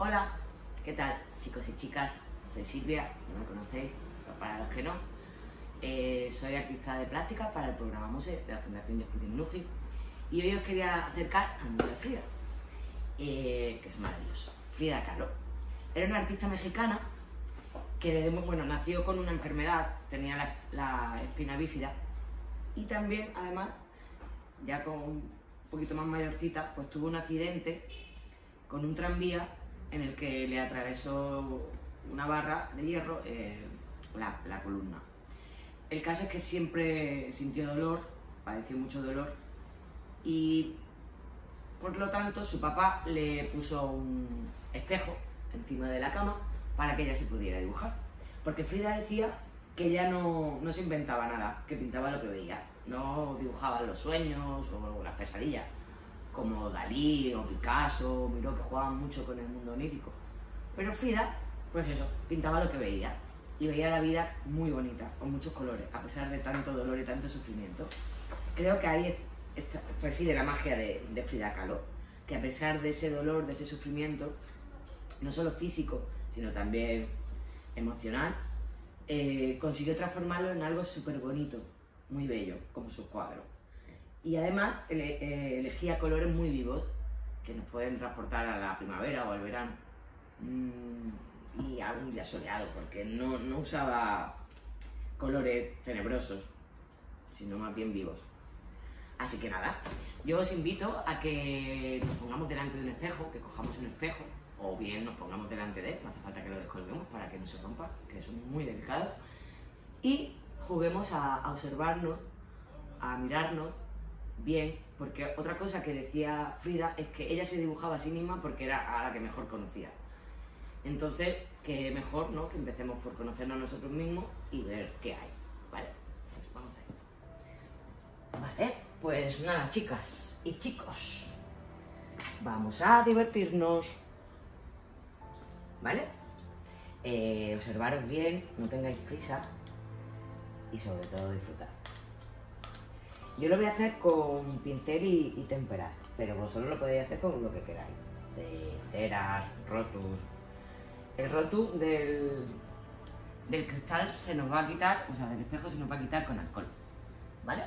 Hola, ¿qué tal chicos y chicas? Soy Silvia, no me conocéis, pero para los que no, eh, soy artista de plástica para el programa MUSE de la Fundación José Minuji y hoy os quería acercar al mundo de Frida, eh, que es maravilloso. Frida Kahlo. Era una artista mexicana que desde muy, bueno, nació con una enfermedad, tenía la, la espina bífida y también, además, ya con un poquito más mayorcita, pues tuvo un accidente con un tranvía en el que le atravesó una barra de hierro eh, la, la columna. El caso es que siempre sintió dolor, padeció mucho dolor y por lo tanto su papá le puso un espejo encima de la cama para que ella se pudiera dibujar. Porque Frida decía que ella no, no se inventaba nada, que pintaba lo que veía, no dibujaba los sueños o las pesadillas, como Dalí o Picasso, Miró que jugaban mucho con el mundo onírico. Pero Frida, pues eso, pintaba lo que veía y veía la vida muy bonita, con muchos colores, a pesar de tanto dolor y tanto sufrimiento. Creo que ahí reside la magia de, de Frida Kahlo, que a pesar de ese dolor, de ese sufrimiento, no solo físico, sino también emocional, eh, consiguió transformarlo en algo súper bonito, muy bello, como sus cuadros. Y además eh, elegía colores muy vivos, que nos pueden transportar a la primavera o al verano. Mm, y a un día soleado, porque no, no usaba colores tenebrosos, sino más bien vivos. Así que nada, yo os invito a que nos pongamos delante de un espejo, que cojamos un espejo, o bien nos pongamos delante de él, no hace falta que lo descolguemos para que no se rompa, que son muy delicados, y juguemos a observarnos, a mirarnos bien, porque otra cosa que decía Frida es que ella se dibujaba a sí misma porque era a la que mejor conocía. Entonces, que mejor, ¿no? Que empecemos por conocernos a nosotros mismos y ver qué hay, ¿vale? Pues vamos ahí. Vale, pues nada, chicas y chicos. Vamos a divertirnos. ¿Vale? Eh, observaros bien, no tengáis prisa y sobre todo disfrutar. Yo lo voy a hacer con pincel y, y témpera, pero vosotros lo podéis hacer con lo que queráis. De ceras, rotus. El rotu del, del cristal se nos va a quitar, o sea, del espejo se nos va a quitar con alcohol. ¿Vale?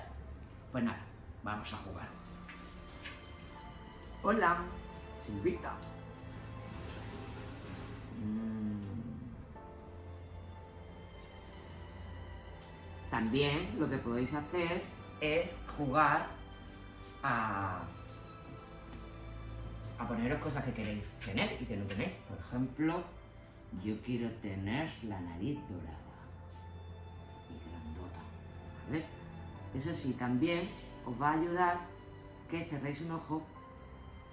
Pues nada, vamos a jugar. Hola, Silvita. Mm. También lo que podéis hacer es jugar a, a poneros cosas que queréis tener y que no tenéis. Por ejemplo, yo quiero tener la nariz dorada y grandota. Ver, eso sí, también os va a ayudar que cerréis un ojo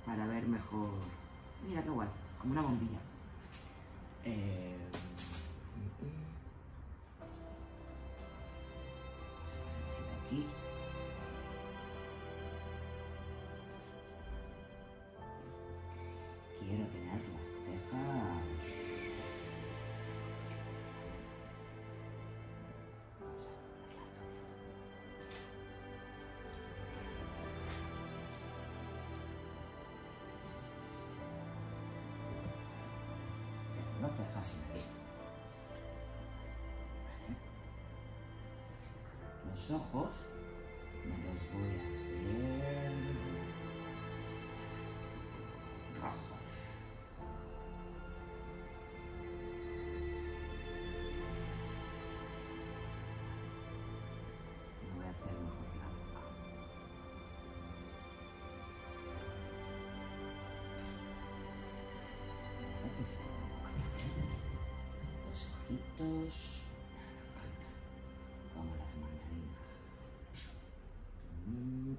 para ver mejor. Mira qué guay, como una bombilla. Eh, mm, mm. Poner aquí. Los ojos me los voy a hacer. Naranja, como las mandarinas. Mm.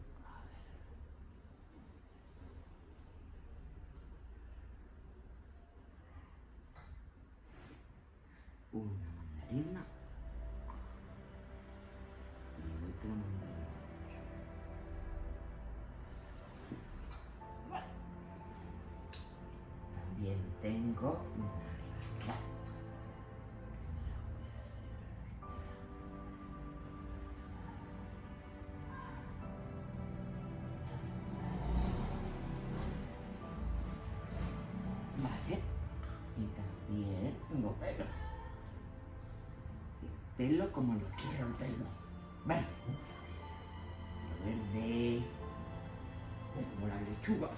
Una mandarina y otra mandarina. También tengo una ¿Vale? Y también tengo pelo. Pelo como lo quiero el pelo. Verde. Verde. Como la lechuga.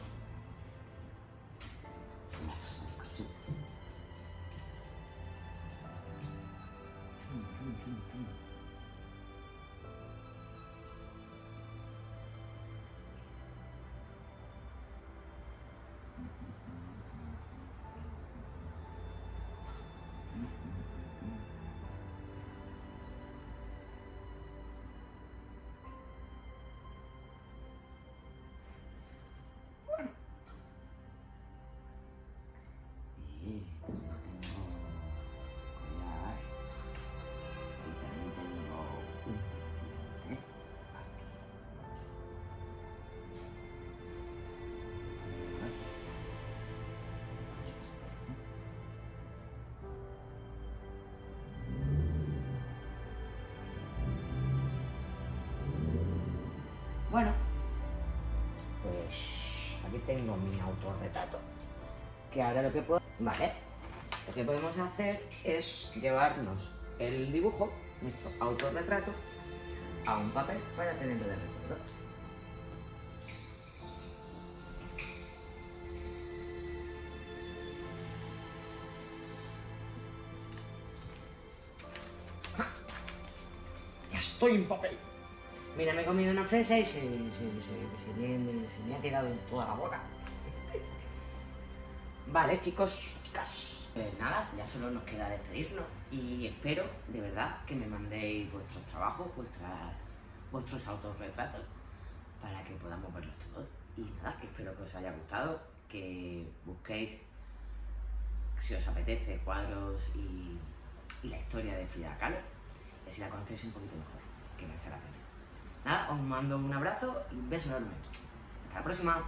うん。Aquí tengo mi autorretrato. Que ahora lo que puedo. Vale. Lo que podemos hacer es llevarnos el dibujo, nuestro autorretrato, a un papel para tenerlo de recuerdo. ¡Ja! Ya estoy en papel. Mira, me he comido una fresa y se, me, ha quedado en toda la boca. Vale, chicos, chicas. Pues nada, ya solo nos queda despedirnos y espero de verdad que me mandéis vuestros trabajos, vuestras, vuestros autorretratos para que podamos verlos todos. Y nada, que espero que os haya gustado, que busquéis, si os apetece, cuadros y, y la historia de Frida Kahlo, y así la conocéis un poquito mejor, que merece la pena. Nada, os mando un abrazo y un beso enorme. Hasta la próxima.